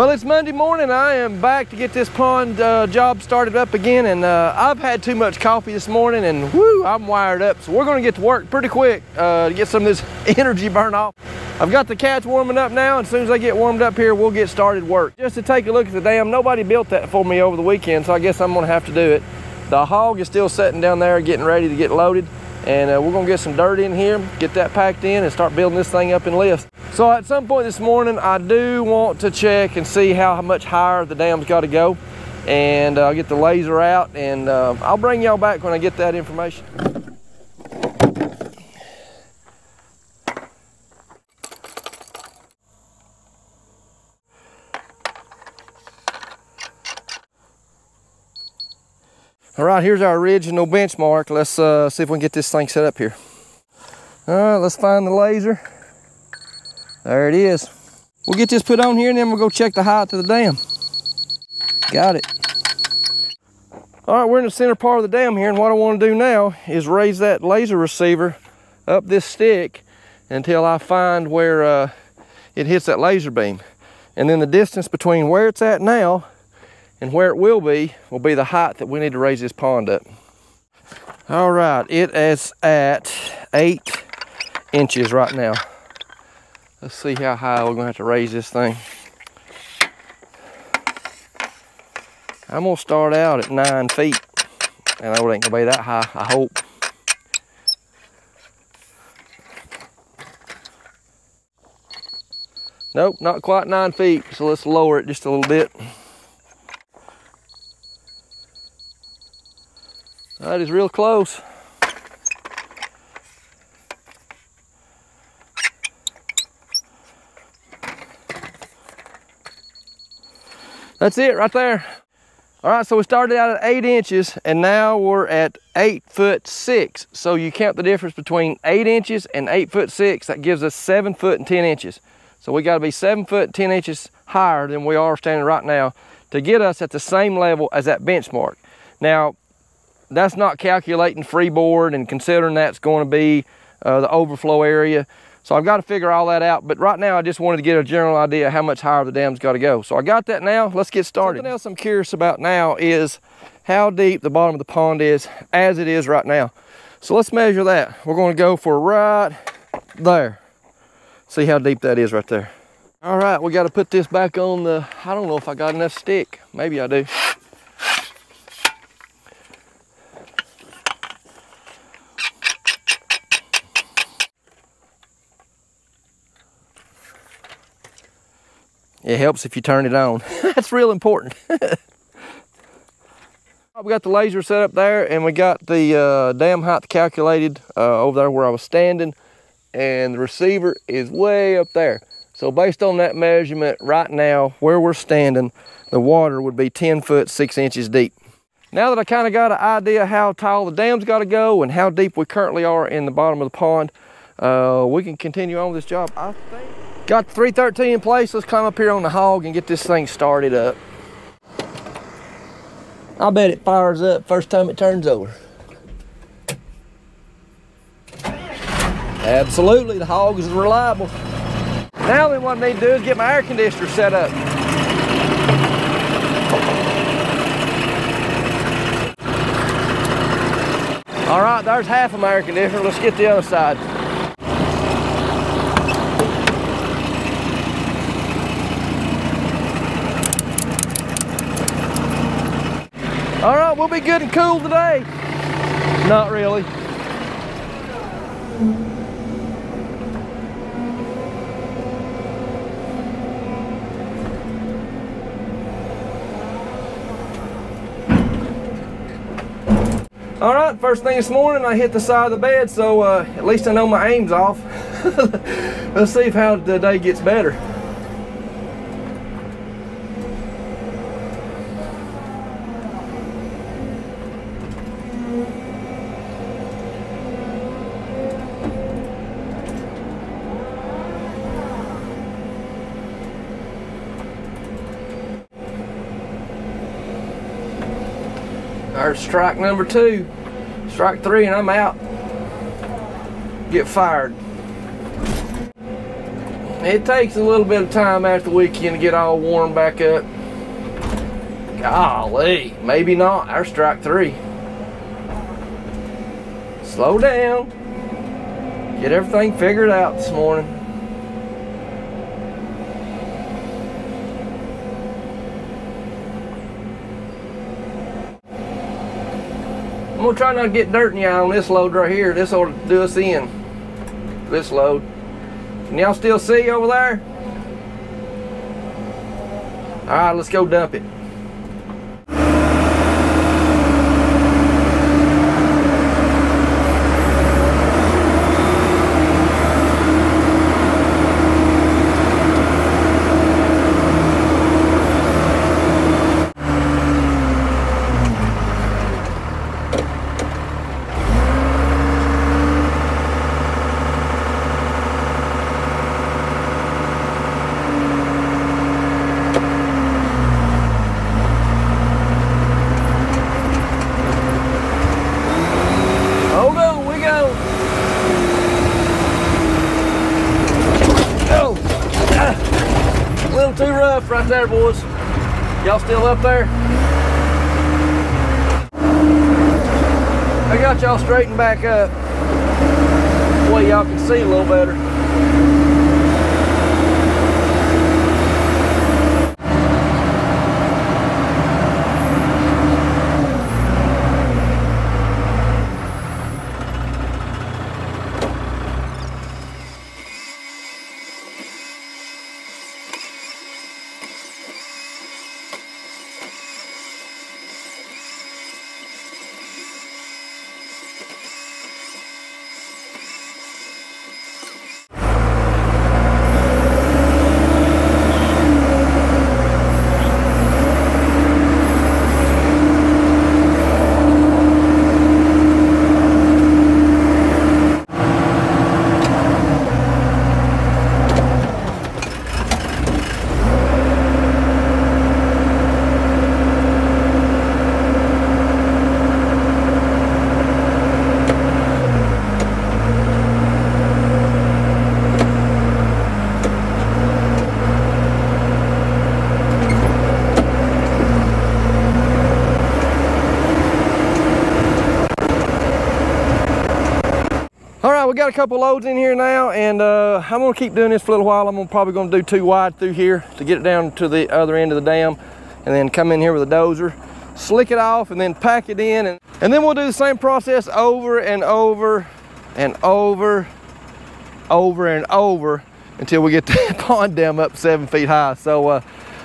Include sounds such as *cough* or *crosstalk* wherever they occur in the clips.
Well, it's Monday morning. I am back to get this pond uh, job started up again, and uh, I've had too much coffee this morning, and whoo, I'm wired up. So we're gonna get to work pretty quick uh, to get some of this *laughs* energy burn off. I've got the cats warming up now, and as soon as they get warmed up here, we'll get started work. Just to take a look at the dam, nobody built that for me over the weekend, so I guess I'm gonna have to do it. The hog is still sitting down there getting ready to get loaded and uh, we're gonna get some dirt in here, get that packed in and start building this thing up in lifts. So at some point this morning, I do want to check and see how much higher the dam's gotta go. And uh, I'll get the laser out and uh, I'll bring y'all back when I get that information. All right, here's our original benchmark. Let's uh, see if we can get this thing set up here. All right, let's find the laser. There it is. We'll get this put on here and then we'll go check the height of the dam. Got it. All right, we're in the center part of the dam here and what I want to do now is raise that laser receiver up this stick until I find where uh, it hits that laser beam. And then the distance between where it's at now and where it will be will be the height that we need to raise this pond up. All right, it is at eight inches right now. Let's see how high we're gonna have to raise this thing. I'm gonna start out at nine feet. And I ain't gonna be that high, I hope. Nope, not quite nine feet, so let's lower it just a little bit. That is real close. That's it right there. All right, so we started out at eight inches and now we're at eight foot six. So you count the difference between eight inches and eight foot six, that gives us seven foot and 10 inches. So we gotta be seven foot 10 inches higher than we are standing right now to get us at the same level as that benchmark. Now, that's not calculating freeboard and considering that's going to be uh, the overflow area. So I've got to figure all that out. But right now, I just wanted to get a general idea how much higher the dam's got to go. So I got that now. Let's get started. Something else I'm curious about now is how deep the bottom of the pond is as it is right now. So let's measure that. We're going to go for right there. See how deep that is right there. All right, we got to put this back on the, I don't know if I got enough stick. Maybe I do. It helps if you turn it on. *laughs* That's real important. *laughs* we got the laser set up there and we got the uh, dam height calculated uh, over there where I was standing and the receiver is way up there. So based on that measurement right now where we're standing, the water would be 10 foot 6 inches deep. Now that I kind of got an idea how tall the dam's got to go and how deep we currently are in the bottom of the pond, uh, we can continue on with this job. I think Got the 313 in place. Let's climb up here on the hog and get this thing started up. I bet it fires up first time it turns over. Absolutely, the hog is reliable. Now then what I need to do is get my air conditioner set up. All right, there's half of my air conditioner. Let's get the other side. We'll be good and cool today. Not really. All right, first thing this morning, I hit the side of the bed, so uh, at least I know my aim's off. *laughs* Let's see if how the day gets better. There's strike number two. Strike three and I'm out. Get fired. it takes a little bit of time after the weekend to get all warm back up. Golly, maybe not. Our strike three. Slow down. Get everything figured out this morning. Gonna try not to get dirt in y'all on this load right here. This ought to do us in. This load. Can y'all still see over there? All right, let's go dump it. Hold on, we go. Oh, ah, a little too rough right there, boys. Y'all still up there? I got y'all straightened back up. Way y'all can see a little better. A couple loads in here now, and uh, I'm gonna keep doing this for a little while. I'm probably gonna do two wide through here to get it down to the other end of the dam, and then come in here with a dozer, slick it off, and then pack it in, and, and then we'll do the same process over and over and over, over and over until we get *laughs* the pond dam up seven feet high. So uh,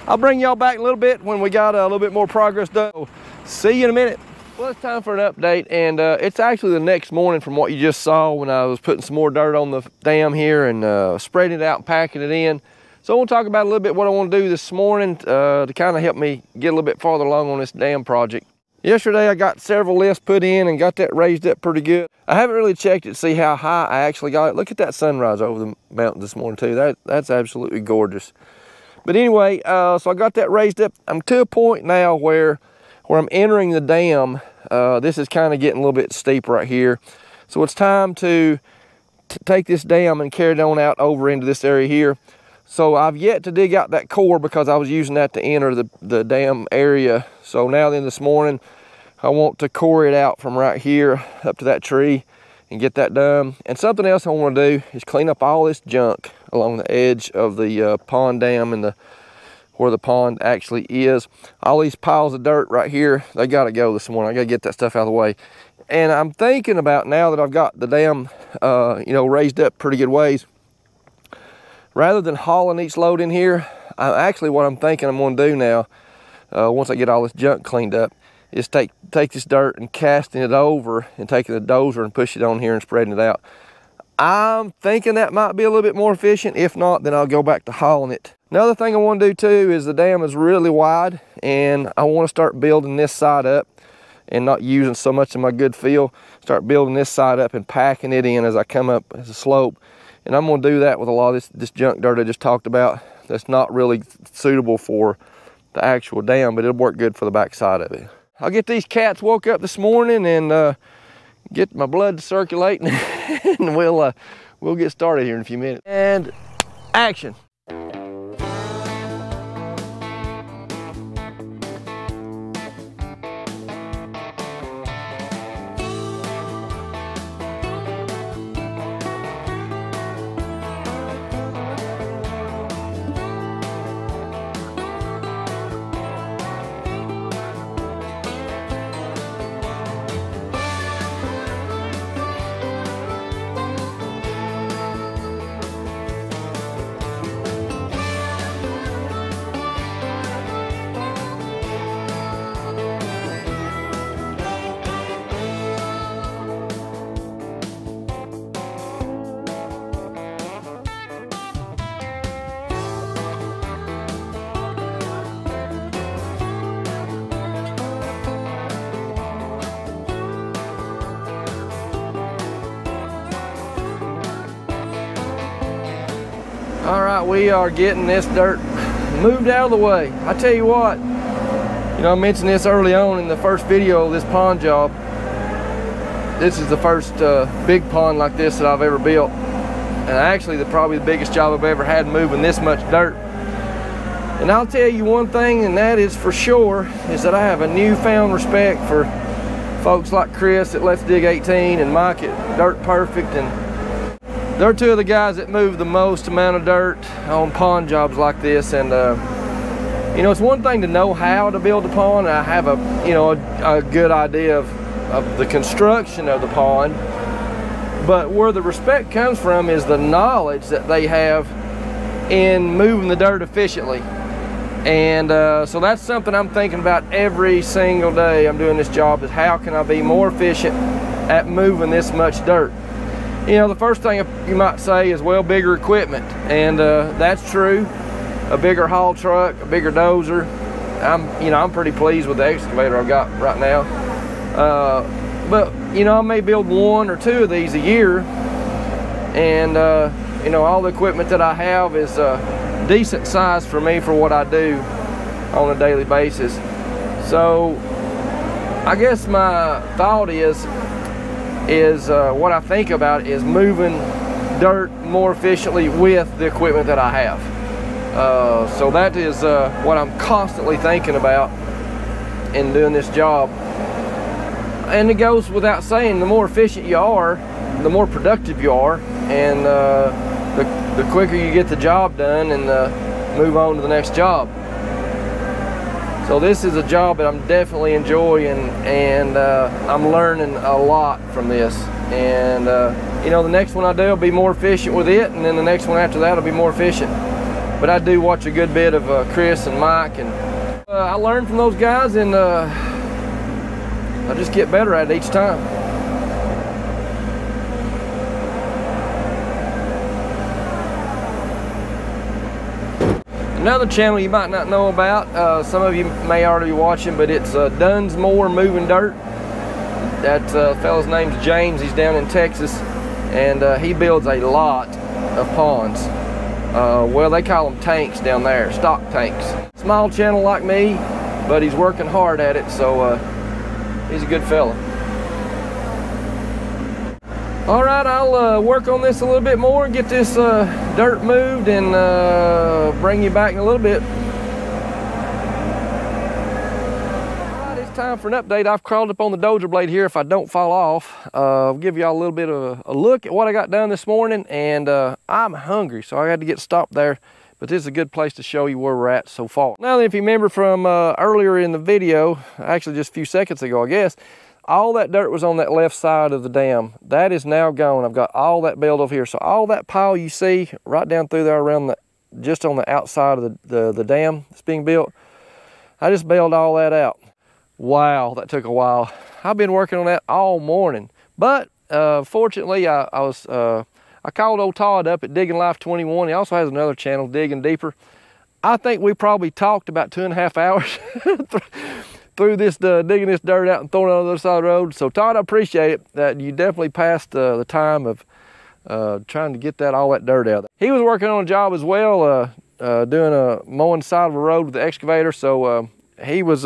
I'll bring y'all back a little bit when we got a little bit more progress done. See you in a minute. Well, it's time for an update, and uh, it's actually the next morning from what you just saw when I was putting some more dirt on the dam here and uh, spreading it out and packing it in. So I want to talk about a little bit what I want to do this morning uh, to kind of help me get a little bit farther along on this dam project. Yesterday I got several lifts put in and got that raised up pretty good. I haven't really checked it to see how high I actually got it. Look at that sunrise over the mountain this morning too. That, that's absolutely gorgeous. But anyway, uh, so I got that raised up. I'm to a point now where where I'm entering the dam, uh, this is kind of getting a little bit steep right here. So it's time to take this dam and carry it on out over into this area here. So I've yet to dig out that core because I was using that to enter the, the dam area. So now then this morning, I want to core it out from right here up to that tree and get that done. And something else I want to do is clean up all this junk along the edge of the uh, pond dam and the where the pond actually is. All these piles of dirt right here, they gotta go this morning. I gotta get that stuff out of the way. And I'm thinking about now that I've got the dam, uh, you know, raised up pretty good ways, rather than hauling each load in here, I, actually what I'm thinking I'm gonna do now, uh, once I get all this junk cleaned up, is take, take this dirt and casting it over and taking the dozer and push it on here and spreading it out. I'm thinking that might be a little bit more efficient. If not, then I'll go back to hauling it. Another thing I want to do too is the dam is really wide and I want to start building this side up and not using so much of my good fill. Start building this side up and packing it in as I come up as a slope. And I'm going to do that with a lot of this, this junk dirt I just talked about that's not really suitable for the actual dam, but it'll work good for the back side of it. I'll get these cats woke up this morning and uh, get my blood circulating *laughs* and we'll uh, we'll get started here in a few minutes. And Action. Getting this dirt moved out of the way. I tell you what, you know, I mentioned this early on in the first video of this pond job. This is the first uh, big pond like this that I've ever built. And actually, the probably the biggest job I've ever had moving this much dirt. And I'll tell you one thing, and that is for sure, is that I have a newfound respect for folks like Chris at Let's Dig 18 and Mike at Dirt Perfect and they're two of the guys that move the most amount of dirt on pond jobs like this and uh, you know it's one thing to know how to build a pond. I have a you know a, a good idea of, of the construction of the pond but where the respect comes from is the knowledge that they have in moving the dirt efficiently. And uh, so that's something I'm thinking about every single day I'm doing this job is how can I be more efficient at moving this much dirt you know, the first thing you might say is, well, bigger equipment. And uh, that's true. A bigger haul truck, a bigger dozer. I'm, you know, I'm pretty pleased with the excavator I've got right now. Uh, but, you know, I may build one or two of these a year. And, uh, you know, all the equipment that I have is uh, decent size for me for what I do on a daily basis. So, I guess my thought is is uh, what I think about is moving dirt more efficiently with the equipment that I have. Uh, so that is uh, what I'm constantly thinking about in doing this job. And it goes without saying, the more efficient you are, the more productive you are, and uh, the, the quicker you get the job done and uh, move on to the next job. So this is a job that I'm definitely enjoying and uh, I'm learning a lot from this. And uh, you know, the next one I do will be more efficient with it and then the next one after that will be more efficient. But I do watch a good bit of uh, Chris and Mike and uh, I learn from those guys and uh, I just get better at it each time. Another channel you might not know about, uh, some of you may already be watching, but it's uh, Dunsmore Moving Dirt. That uh, fellow's name's James, he's down in Texas, and uh, he builds a lot of ponds. Uh, well, they call them tanks down there, stock tanks. Small channel like me, but he's working hard at it, so uh, he's a good fella. All right, I'll uh, work on this a little bit more and get this uh, dirt moved and uh, bring you back in a little bit. All right, it's time for an update. I've crawled up on the dozer blade here if I don't fall off. Uh, I'll give y'all a little bit of a, a, look at what I got done this morning and uh, I'm hungry, so I had to get stopped there. But this is a good place to show you where we're at so far. Now, if you remember from uh, earlier in the video, actually just a few seconds ago, I guess, all that dirt was on that left side of the dam. That is now gone. I've got all that baled over here. So all that pile you see right down through there around the, just on the outside of the, the, the dam that's being built, I just bailed all that out. Wow, that took a while. I've been working on that all morning. But uh, fortunately, I, I was uh, I called old Todd up at Digging Life 21. He also has another channel, Digging Deeper. I think we probably talked about two and a half hours *laughs* through this, uh, digging this dirt out and throwing it on the other side of the road. So Todd, I appreciate it that you definitely passed uh, the time of uh, trying to get that all that dirt out. He was working on a job as well, uh, uh, doing a mowing side of a road with the excavator. So uh, he was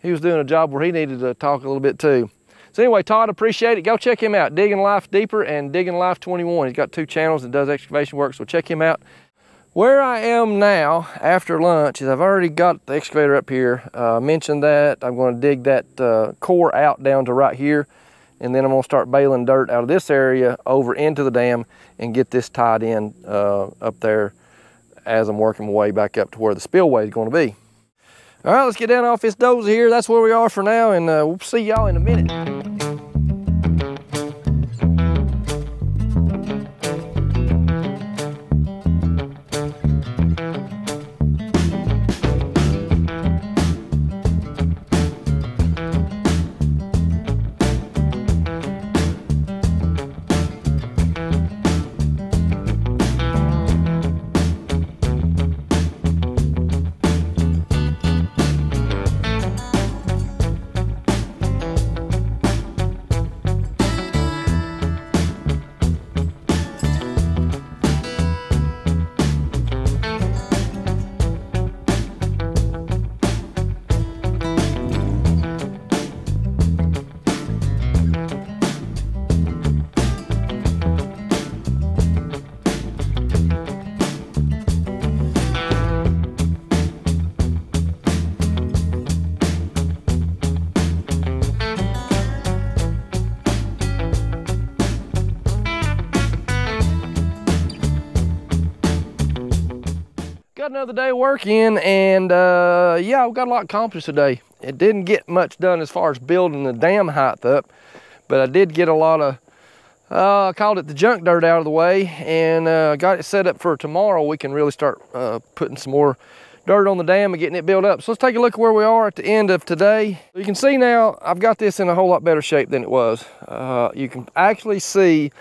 he was doing a job where he needed to talk a little bit too. So anyway, Todd, appreciate it. Go check him out, Digging Life Deeper and Digging Life 21. He's got two channels that does excavation work, so check him out. Where I am now after lunch is I've already got the excavator up here. Uh, mentioned that I'm going to dig that uh, core out down to right here and then I'm going to start bailing dirt out of this area over into the dam and get this tied in uh, up there as I'm working my way back up to where the spillway is going to be. All right, let's get down off this dozer here. That's where we are for now and uh, we'll see y'all in a minute. Another day working and uh, yeah, I've got a lot accomplished today. It didn't get much done as far as building the dam height up, but I did get a lot of, uh, I called it the junk dirt out of the way and uh, got it set up for tomorrow. We can really start uh, putting some more dirt on the dam and getting it built up. So let's take a look at where we are at the end of today. You can see now, I've got this in a whole lot better shape than it was. Uh, you can actually see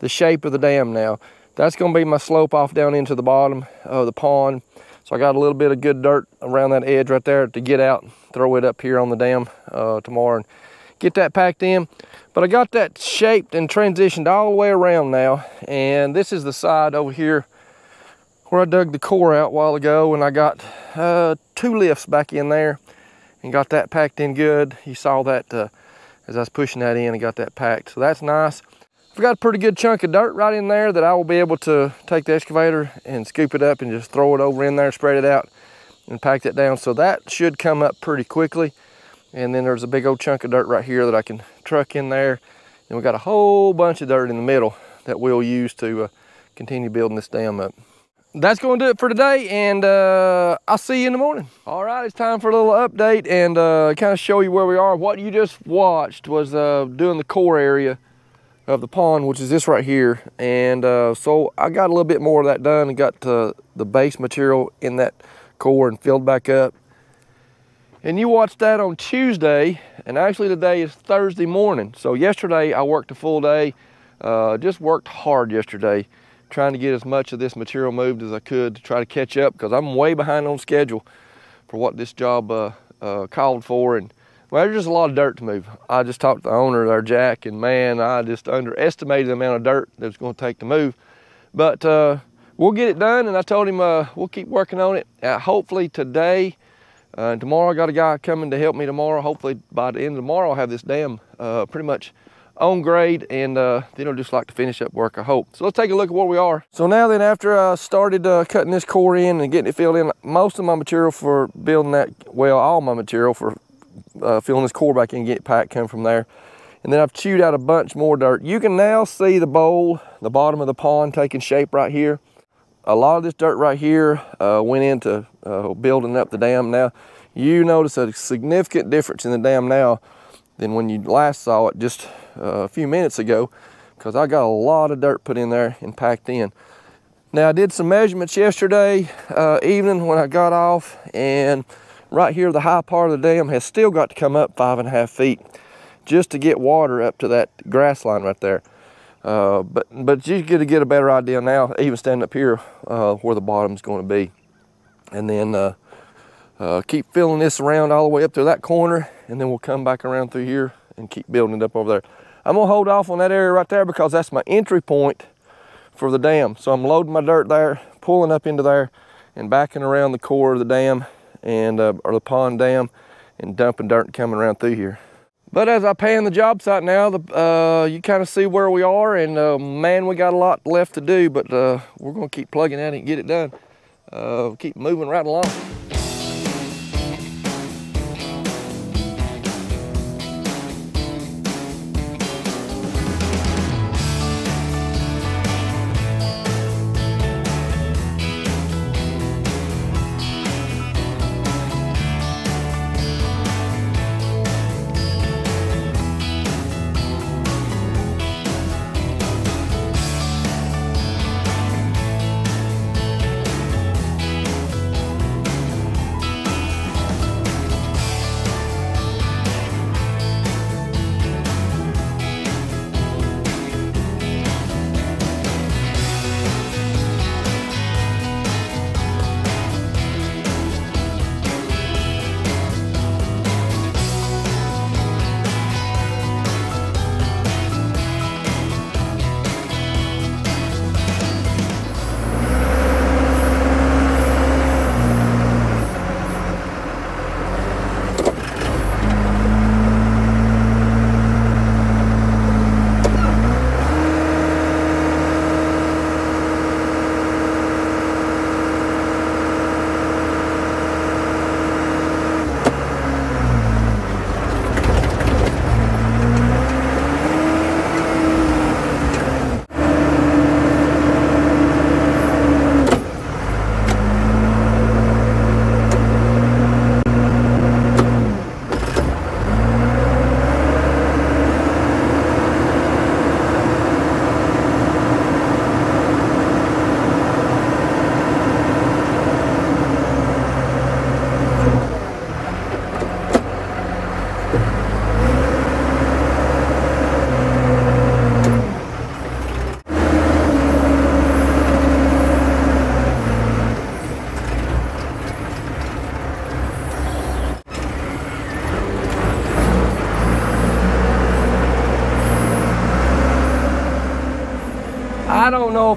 the shape of the dam now. That's gonna be my slope off down into the bottom of the pond. So I got a little bit of good dirt around that edge right there to get out, throw it up here on the dam uh, tomorrow and get that packed in. But I got that shaped and transitioned all the way around now. And this is the side over here where I dug the core out a while ago and I got uh, two lifts back in there and got that packed in good. You saw that uh, as I was pushing that in and got that packed. So that's nice. I've got a pretty good chunk of dirt right in there that I will be able to take the excavator and scoop it up and just throw it over in there, spread it out and pack that down. So that should come up pretty quickly. And then there's a big old chunk of dirt right here that I can truck in there. And we got a whole bunch of dirt in the middle that we'll use to uh, continue building this dam up. That's going to do it for today, and uh, I'll see you in the morning. All right, it's time for a little update and uh, kind of show you where we are. What you just watched was uh, doing the core area of the pond, which is this right here. And uh, so I got a little bit more of that done and got the base material in that core and filled back up. And you watched that on Tuesday, and actually today is Thursday morning. So yesterday I worked a full day, uh, just worked hard yesterday, trying to get as much of this material moved as I could to try to catch up because I'm way behind on schedule for what this job uh, uh, called for. And well, there's just a lot of dirt to move. I just talked to the owner there, Jack, and man, I just underestimated the amount of dirt that was going to take to move. But uh, we'll get it done, and I told him uh, we'll keep working on it. Uh, hopefully today, uh, tomorrow I got a guy coming to help me tomorrow. Hopefully by the end of tomorrow I'll have this dam uh, pretty much on grade, and uh, then I'll just like to finish up work, I hope. So let's take a look at where we are. So now then, after I started cutting this core in and getting it filled in, most of my material for building that, well, all my material for uh, filling this core back in, get packed, come from there. And then I've chewed out a bunch more dirt. You can now see the bowl, the bottom of the pond taking shape right here. A lot of this dirt right here uh, went into uh, building up the dam. Now, you notice a significant difference in the dam now than when you last saw it just uh, a few minutes ago because I got a lot of dirt put in there and packed in. Now I did some measurements yesterday uh, evening when I got off and right here, the high part of the dam has still got to come up five and a half feet just to get water up to that grass line right there. Uh, but but you get to get a better idea now, even standing up here uh, where the bottom's going to be. And then uh, uh, keep filling this around all the way up to that corner, and then we'll come back around through here and keep building it up over there. I'm gonna hold off on that area right there because that's my entry point for the dam. So I'm loading my dirt there, pulling up into there, and backing around the core of the dam and uh, or the pond dam and dumping dirt coming around through here. But as I pan the job site now, the, uh, you kind of see where we are and uh, man, we got a lot left to do, but uh, we're gonna keep plugging at it and get it done. uh, keep moving right along.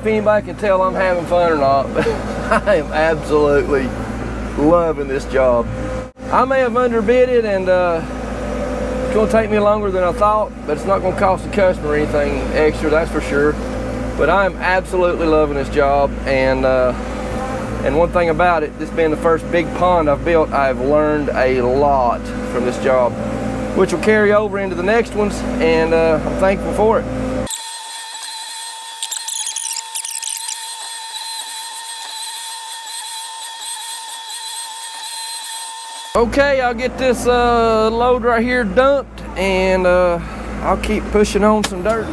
If anybody can tell I'm having fun or not, but *laughs* I am absolutely loving this job. I may have underbid it and uh, it's gonna take me longer than I thought, but it's not gonna cost the customer anything extra, that's for sure. But I'm absolutely loving this job and uh, and one thing about it, this being the first big pond I've built, I've learned a lot from this job, which will carry over into the next ones and uh, I'm thankful for it. Okay, I'll get this uh, load right here dumped and uh, I'll keep pushing on some dirt.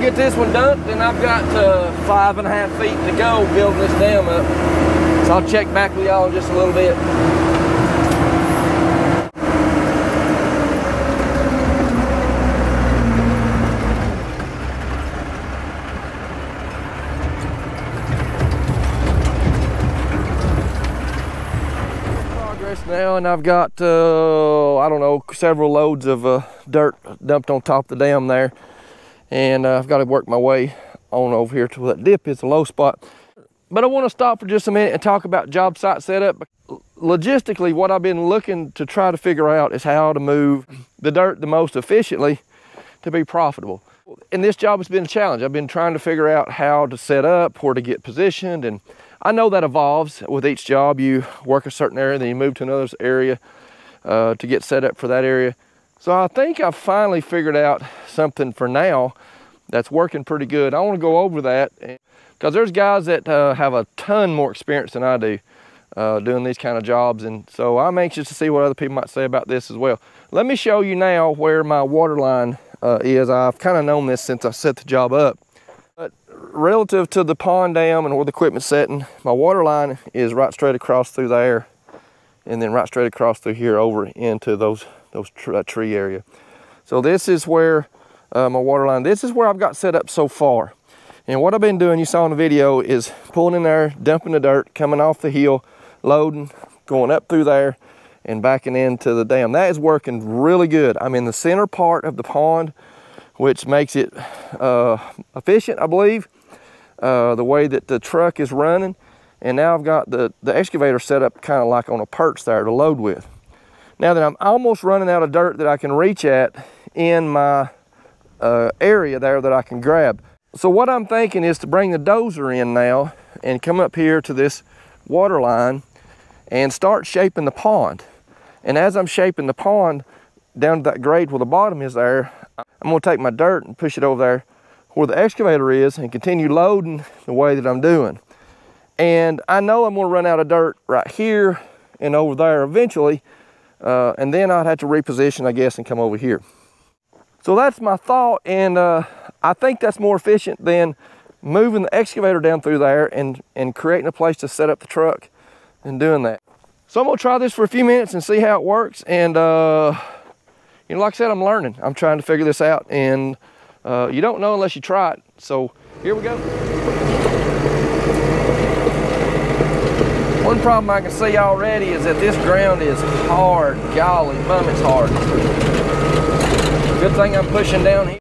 Get this one dumped and I've got uh, five and a half feet to go building this dam up. So I'll check back with y'all in just a little bit. Now and I've got uh, I don't know several loads of uh, dirt dumped on top of the dam there. And uh, I've got to work my way on over here to that dip is a low spot. But I want to stop for just a minute and talk about job site setup. Logistically what I've been looking to try to figure out is how to move the dirt the most efficiently to be profitable. And this job has been a challenge. I've been trying to figure out how to set up where to get positioned and I know that evolves with each job. You work a certain area, then you move to another area uh, to get set up for that area. So I think I've finally figured out something for now that's working pretty good. I want to go over that because there's guys that uh, have a ton more experience than I do uh, doing these kind of jobs. And so I'm anxious to see what other people might say about this as well. Let me show you now where my water line uh, is. I've kind of known this since I set the job up relative to the pond dam and where the equipment's setting, my water line is right straight across through there and then right straight across through here over into those those tr tree area. So this is where uh, my water line, this is where I've got set up so far. And what I've been doing, you saw in the video, is pulling in there, dumping the dirt, coming off the hill, loading, going up through there, and backing into the dam. That is working really good. I'm in the center part of the pond, which makes it uh, efficient, I believe uh, the way that the truck is running. And now I've got the, the excavator set up kind of like on a perch there to load with. Now that I'm almost running out of dirt that I can reach at in my uh, area there that I can grab. So what I'm thinking is to bring the dozer in now and come up here to this water line and start shaping the pond. And as I'm shaping the pond down to that grade where the bottom is there, I'm gonna take my dirt and push it over there where the excavator is and continue loading the way that I'm doing. And I know I'm gonna run out of dirt right here and over there eventually, uh, and then I'd have to reposition, I guess, and come over here. So that's my thought, and uh, I think that's more efficient than moving the excavator down through there and, and creating a place to set up the truck and doing that. So I'm gonna try this for a few minutes and see how it works. And uh, you know, like I said, I'm learning. I'm trying to figure this out and uh, you don't know unless you try it. So here we go. One problem I can see already is that this ground is hard. Golly, bum, it's hard. Good thing I'm pushing down here.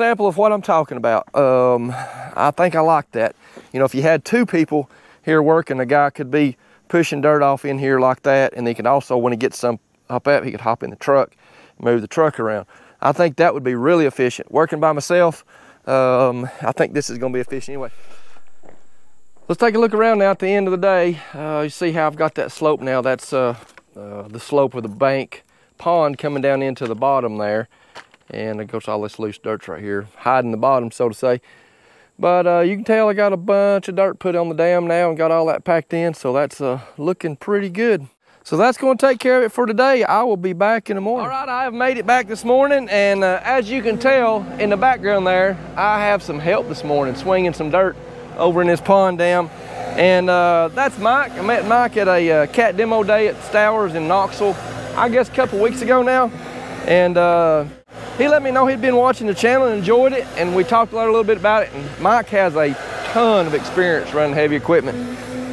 Sample of what I'm talking about. Um, I think I like that. You know, if you had two people here working, the guy could be pushing dirt off in here like that, and he could also, when he gets some up out, he could hop in the truck, move the truck around. I think that would be really efficient. Working by myself, um, I think this is gonna be efficient anyway. Let's take a look around now at the end of the day. Uh, you see how I've got that slope now. That's uh, uh, the slope of the bank pond coming down into the bottom there and of course all this loose dirt's right here hiding the bottom so to say. But uh, you can tell I got a bunch of dirt put on the dam now and got all that packed in so that's uh, looking pretty good. So that's going to take care of it for today. I will be back in the morning. All right I have made it back this morning and uh, as you can tell in the background there I have some help this morning swinging some dirt over in this pond dam. And uh, that's Mike. I met Mike at a uh, cat demo day at Stowers in Knoxville I guess a couple weeks ago now. And uh, he let me know he'd been watching the channel and enjoyed it, and we talked a little bit about it. And Mike has a ton of experience running heavy equipment.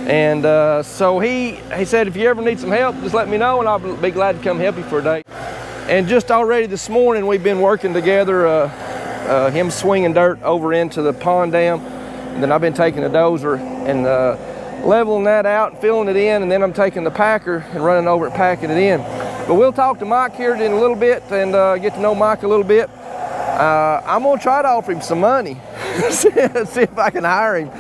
And uh, so he, he said, if you ever need some help, just let me know and I'll be glad to come help you for a day. And just already this morning, we've been working together, uh, uh, him swinging dirt over into the pond dam. And then I've been taking a dozer and uh, leveling that out and filling it in. And then I'm taking the packer and running over and packing it in. But we'll talk to Mike here in a little bit and uh, get to know Mike a little bit. Uh, I'm gonna try to offer him some money, *laughs* see if I can hire him.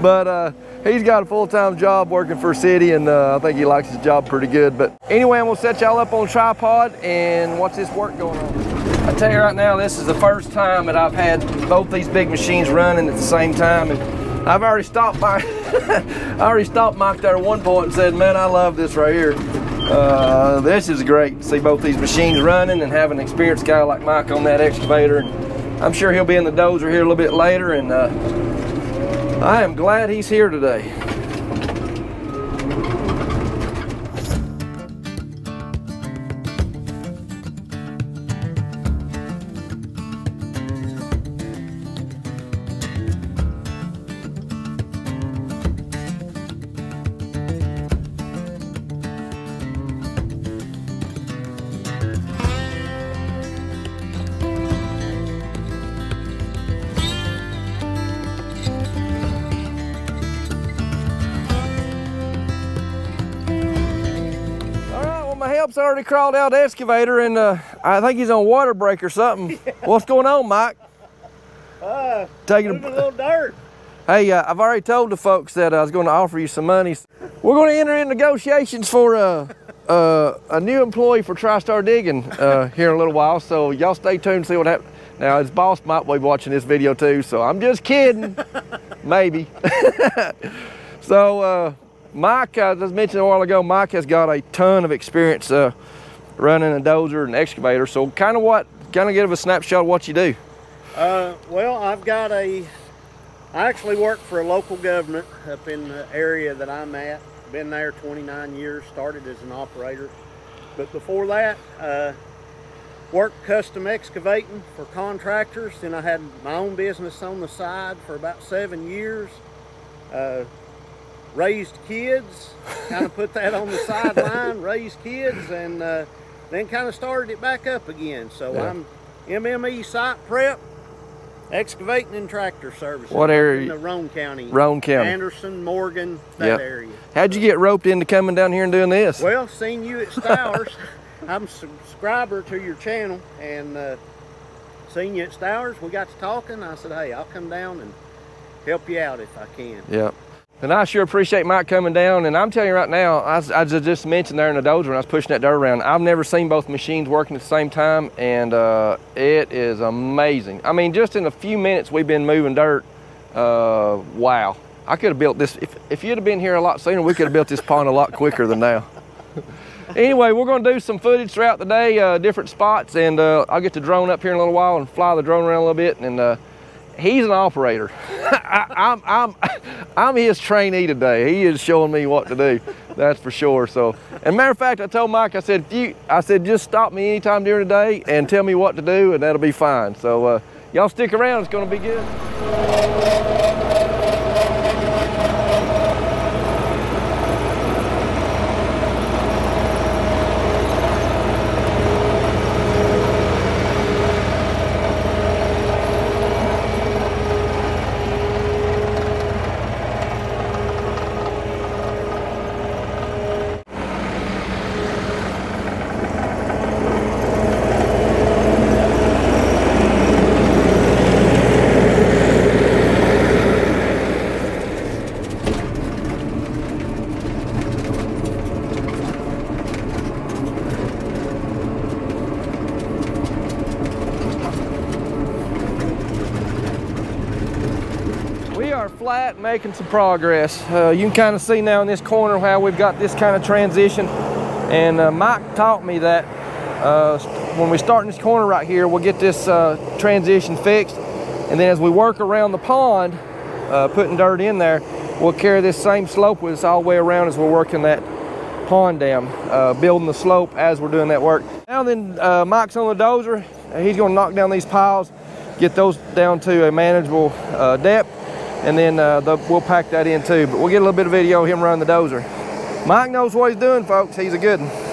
But uh, he's got a full-time job working for city and uh, I think he likes his job pretty good. But anyway, I'm gonna set y'all up on a tripod and watch this work going on. I tell you right now, this is the first time that I've had both these big machines running at the same time. And I've already stopped by, *laughs* I already stopped Mike there at one point and said, man, I love this right here. Uh, this is great. To see both these machines running and have an experienced guy like Mike on that excavator. I'm sure he'll be in the dozer here a little bit later and uh, I am glad he's here today. Help's already crawled out the excavator and uh, I think he's on water break or something. *laughs* Yeah. What's going on, Mike? Uh, Taking a, a little dirt. Hey, uh, I've already told the folks that I was going to offer you some money. We're going to enter in negotiations for uh, uh, a new employee for TriStar Digging uh, *laughs* here in a little while, so y'all stay tuned and see what happens. Now his boss might be watching this video too, so I'm just kidding. *laughs* Maybe. so uh, Mike, uh, as I mentioned a while ago, Mike has got a ton of experience uh, running a dozer and excavator. So kind of what, kind of give a snapshot of what you do. Uh, well, I've got a, I actually work for a local government up in the area that I'm at. Been there 29 years, started as an operator. But before that, uh, worked custom excavating for contractors. Then I had my own business on the side for about seven years. Uh, raised kids, kind of put that on the *laughs* sideline, raised kids, and uh, then kind of started it back up again. So yeah. I'm MME site prep, excavating and tractor services. What area? In the Roane County. Roane County. Anderson, Morgan, that yep. area. How'd you get roped into coming down here and doing this? Well, seen you at Stowers. *laughs* I'm a subscriber to your channel and uh, seen you at Stowers. We got to talking. I said, hey, I'll come down and help you out if I can. Yeah. And I sure appreciate Mike coming down. And I'm telling you right now, I, I just mentioned there in the dozer when I was pushing that dirt around, I've never seen both machines working at the same time. And uh, it is amazing. I mean, just in a few minutes we've been moving dirt, uh, wow. I could have built this, if, if you'd have been here a lot sooner, we could have built this pond a lot quicker than now. *laughs* anyway, we're gonna do some footage throughout the day, uh, different spots, and uh, I'll get the drone up here in a little while and fly the drone around a little bit. And uh, he's an operator. *laughs* I, am I'm, I'm, I'm his trainee today. He is showing me what to do, that's for sure. So, and matter of fact, I told Mike, I said, you, I said, just stop me anytime during the day and tell me what to do, and that'll be fine. So, uh, y'all stick around. It's gonna be good. Flat, making some progress. Uh, you can kind of see now in this corner how we've got this kind of transition. And uh, Mike taught me that uh, when we start in this corner right here, we'll get this uh, transition fixed. And then as we work around the pond, uh, putting dirt in there, we'll carry this same slope with us all the way around as we're working that pond dam, uh, building the slope as we're doing that work. Now then, Mike's on the dozer. He's gonna knock down these piles, get those down to a manageable depth and then uh, the, we'll pack that in too. But we'll get a little bit of video of him running the dozer. Mike knows what he's doing, folks. He's a good one.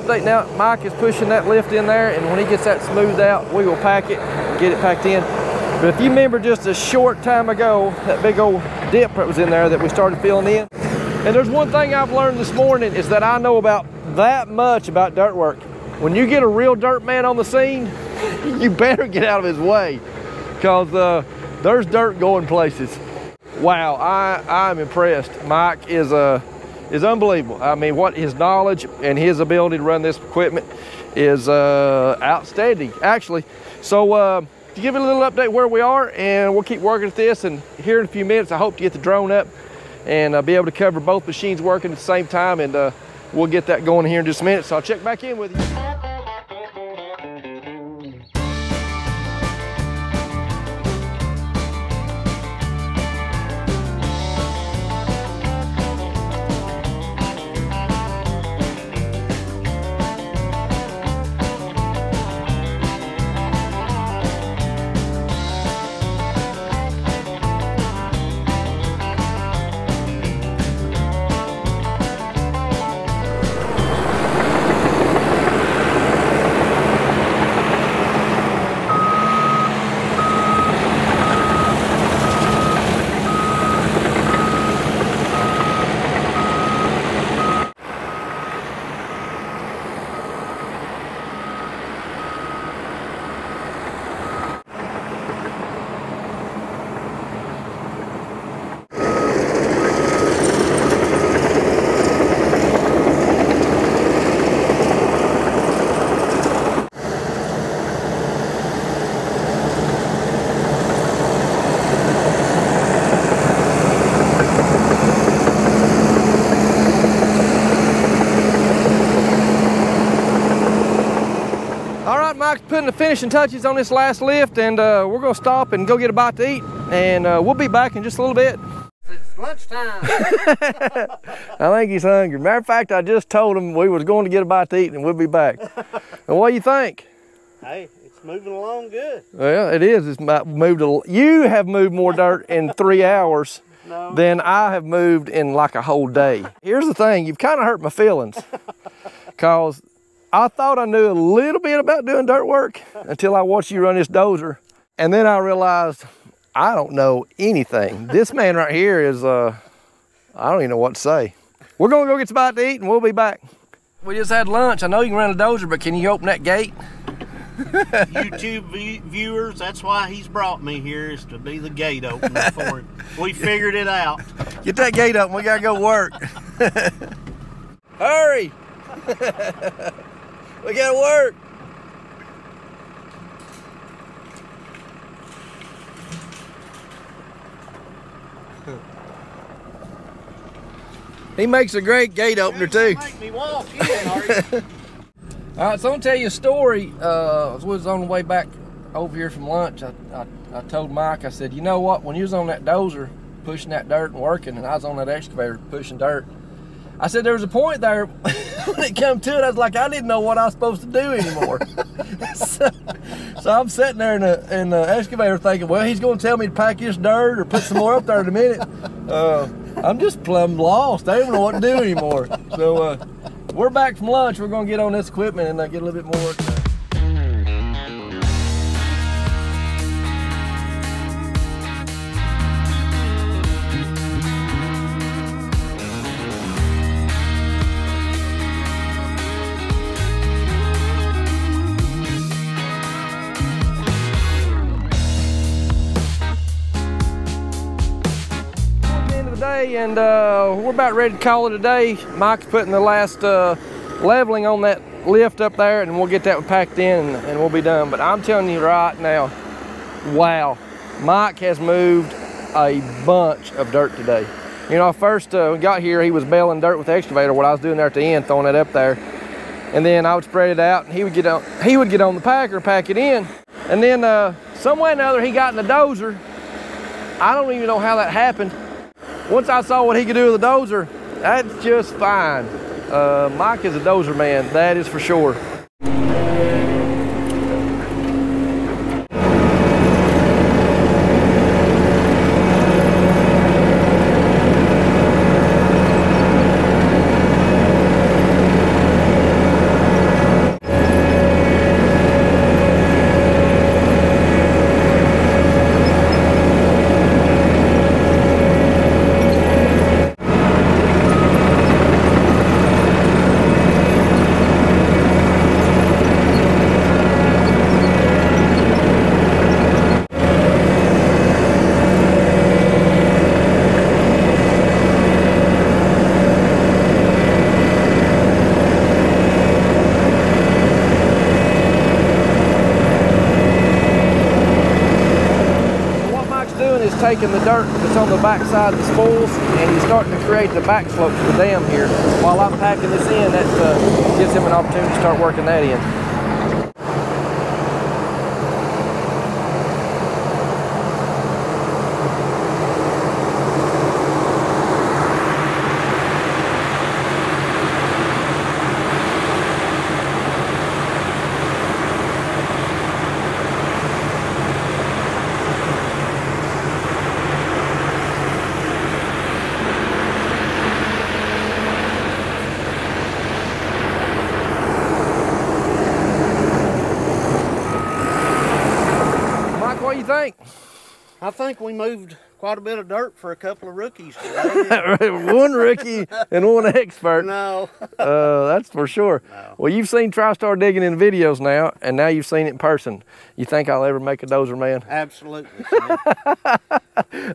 Update now. Mike is pushing that lift in there, and when he gets that smoothed out, we will pack it, get it packed in. But if you remember just a short time ago, that big old dip that was in there that we started filling in. And there's one thing I've learned this morning is that I know about that much about dirt work. When you get a real dirt man on the scene, *laughs* you better get out of his way because uh, there's dirt going places. Wow, I, I'm impressed. Mike is, uh, is unbelievable. I mean, what his knowledge and his ability to run this equipment is uh, outstanding, actually. So uh, to give you a little update where we are, and we'll keep working at this. And here in a few minutes, I hope to get the drone up and uh, be able to cover both machines working at the same time. And uh, we'll get that going here in just a minute. So I'll check back in with you. Putting the finishing touches on this last lift, and uh, we're gonna stop and go get a bite to eat, and uh, we'll be back in just a little bit. It's lunchtime. *laughs* I think he's hungry. Matter of fact, I just told him we was going to get a bite to eat, and we'll be back. *laughs* and what do you think? hey, it's moving along good. Well, it is. It's moved. A, you have moved more dirt in three hours No. than I have moved in like a whole day. Here's the thing: you've kind of hurt my feelings, cause I thought I knew a little bit about doing dirt work until I watched you run this dozer, and then I realized I don't know anything. This man right here is, uh, I don't even know what to say. We're gonna go get some bite to eat, and we'll be back. We just had lunch. I know you can run a dozer, but can you open that gate? YouTube viewers, that's why he's brought me here is to be the gate opener for him. We figured it out. Get that gate open. We gotta go work. Hurry! *laughs* we gotta work. He makes a great gate opener too. Make me walk in, are you? *laughs* All right, so I'm gonna tell you a story. Uh, I was on the way back over here from lunch. I, I, I told Mike, I said, you know what? When you was on that dozer pushing that dirt and working, and I was on that excavator pushing dirt, I said there was a point there *laughs* when it come to it. I was like, I didn't know what I was supposed to do anymore. *laughs* so, so I'm sitting there in the, in the excavator thinking, well, he's gonna tell me to pack this dirt or put some more up there in a minute. Uh, I'm just plumb lost. I don't know what to do anymore. So uh, we're back from lunch. We're gonna get on this equipment and uh, get a little bit more and uh, we're about ready to call it a day. Mike's putting the last uh, leveling on that lift up there, and we'll get that packed in, and, and we'll be done. But I'm telling you right now, wow, Mike has moved a bunch of dirt today. You know, first uh, we got here, he was baling dirt with the excavator. What I was doing there at the end, throwing it up there, and then I would spread it out, and he would get on. He would get on the packer, pack it in, and then uh, some way or another, he got in the dozer. I don't even know how that happened. Once I saw what he could do with a dozer, that's just fine. Uh, Mike is a dozer man, that is for sure. doing is taking the dirt that's on the backside of the spools and he's starting to create the back slope for the dam here. While I'm packing this in, that uh, gives him an opportunity to start working that in. Mike, what do you think? I think we moved quite a bit of dirt for a couple of rookies *laughs* today. one rookie and one expert. no. *laughs* Uh, that's for sure. No. Well, you've seen TriStar digging in videos now, and now you've seen it in person. You think I'll ever make a dozer man? Absolutely. *laughs*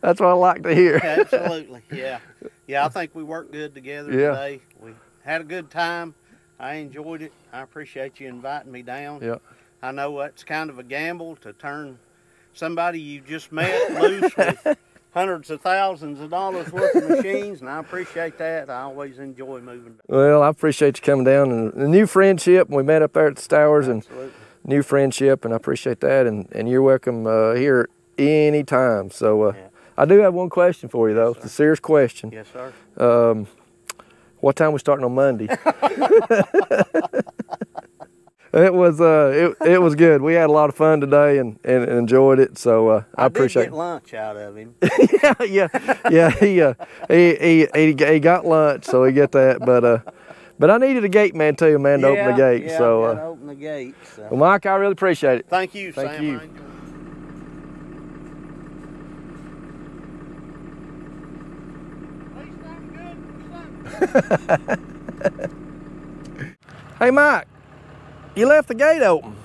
That's what I like to hear. Absolutely. Yeah. Yeah, I think we worked good together Yeah. today. We had a good time. I enjoyed it. I appreciate you inviting me down. Yeah. I know it's kind of a gamble to turn somebody you just met *laughs* loose with hundreds of thousands of dollars worth of machines, and I appreciate that. I always enjoy moving. Well, I appreciate you coming down and a new friendship. We met up there at the Stowers and new friendship, and I appreciate that. And, and you're welcome uh, here anytime. So uh, Yeah. I do have one question for you, though. It's a serious question. Yes, sir. Um, what time we starting on Monday? *laughs* it was uh, it, it was good. We had a lot of fun today and, and, and enjoyed it. So uh, I, I, appreciate did get lunch out of him. *laughs* yeah, yeah, yeah. He, uh, he, he, he, he got lunch, so he get that. But uh, but I needed a gate man too, man, to open the gate. Yeah, so, uh, open the gate. So. well, Mike, I really appreciate it. Thank you, Thank Sam. you. I enjoyed it. Hey, Mike, you left the gate open.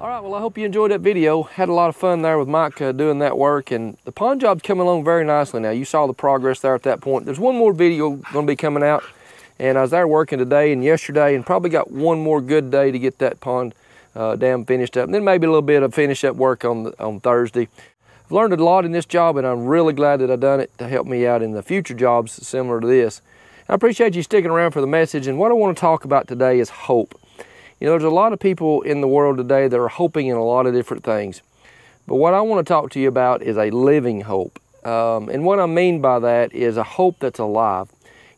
All right, well, I hope you enjoyed that video. Had a lot of fun there with Mike uh, doing that work, and the pond job's coming along very nicely now. You saw the progress there at that point. There's one more video going to be coming out, and I was there working today and yesterday, and probably got one more good day to get that pond uh, dam finished up, and then maybe a little bit of finish up work on the, on Thursday. I've learned a lot in this job, and I'm really glad that I done it to help me out in the future jobs similar to this. I appreciate you sticking around for the message, and what I want to talk about today is hope. You know, there's a lot of people in the world today that are hoping in a lot of different things. But what I want to talk to you about is a living hope. Um, and what I mean by that is a hope that's alive.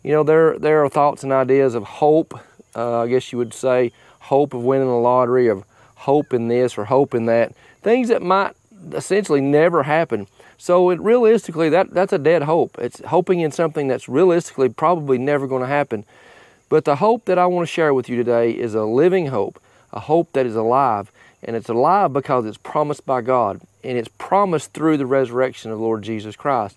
You know, there, there are thoughts and ideas of hope, uh, I guess you would say, hope of winning the lottery, of hope in this or hope in that, things that might essentially never happen. So it realistically, that, that's a dead hope. It's hoping in something that's realistically probably never going to happen. But the hope that I want to share with you today is a living hope, a hope that is alive. And it's alive because it's promised by God, and it's promised through the resurrection of Lord Jesus Christ.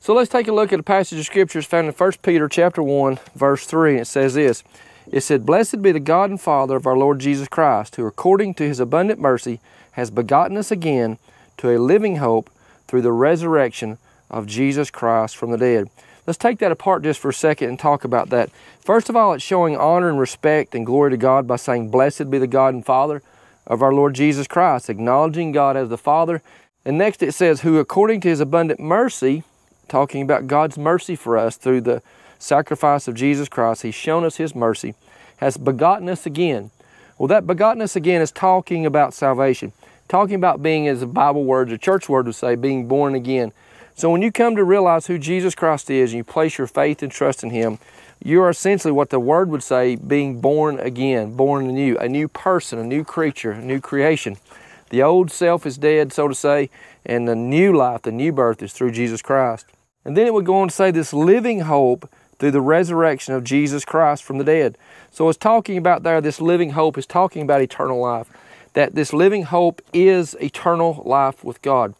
So let's take a look at a passage of scriptures found in 1 Peter chapter 1, verse 3, and it says this. It said, Blessed be the God and Father of our Lord Jesus Christ, who according to his abundant mercy has begotten us again to a living hope through the resurrection of Jesus Christ from the dead. Let's take that apart just for a second and talk about that. First of all, it's showing honor and respect and glory to God by saying, Blessed be the God and Father of our Lord Jesus Christ, acknowledging God as the Father. And next it says, Who according to his abundant mercy, talking about God's mercy for us through the sacrifice of Jesus Christ, he's shown us his mercy, has begotten us again. Well, that begotten us again is talking about salvation, talking about being, as the Bible words, a church word would say, being born again. So when you come to realize who Jesus Christ is and you place your faith and trust in Him, you are essentially what the Word would say, being born again, born anew, a new person, a new creature, a new creation. The old self is dead, so to say, and the new life, the new birth is through Jesus Christ. And then it would go on to say this living hope through the resurrection of Jesus Christ from the dead. So it's talking about there, this living hope is talking about eternal life. That this living hope is eternal life with God.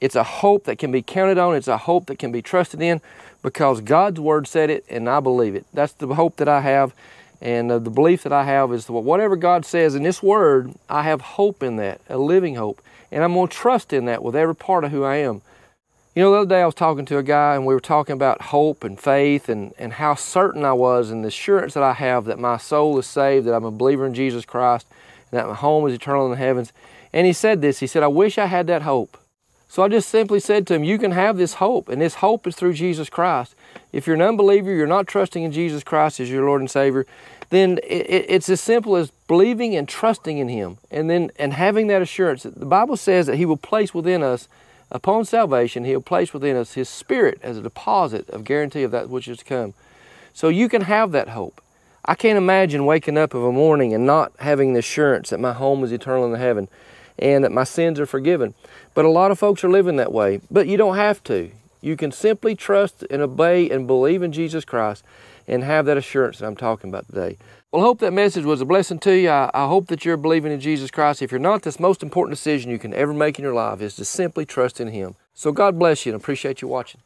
It's a hope that can be counted on. It's a hope that can be trusted in because God's word said it and I believe it. That's the hope that I have. And uh, the belief that I have is whatever God says in this word, I have hope in that, a living hope. And I'm going to trust in that with every part of who I am. You know, the other day I was talking to a guy and we were talking about hope and faith and, and how certain I was and the assurance that I have that my soul is saved, that I'm a believer in Jesus Christ, and that my home is eternal in the heavens. And he said this, he said, I wish I had that hope. So I just simply said to him, You can have this hope, and this hope is through Jesus Christ. If you're an unbeliever, you're not trusting in Jesus Christ as your Lord and Savior, then it's as simple as believing and trusting in Him, and then and having that assurance. The Bible says that He will place within us, upon salvation, He'll place within us His Spirit as a deposit of guarantee of that which is to come. So you can have that hope. I can't imagine waking up of a morning and not having the assurance that my home is eternal in the heaven and that my sins are forgiven. But a lot of folks are living that way. But you don't have to. You can simply trust and obey and believe in Jesus Christ and have that assurance that I'm talking about today. Well, I hope that message was a blessing to you. I, I, hope that you're believing in Jesus Christ. If you're not, this most important decision you can ever make in your life is to simply trust in Him. So God bless you and appreciate you watching.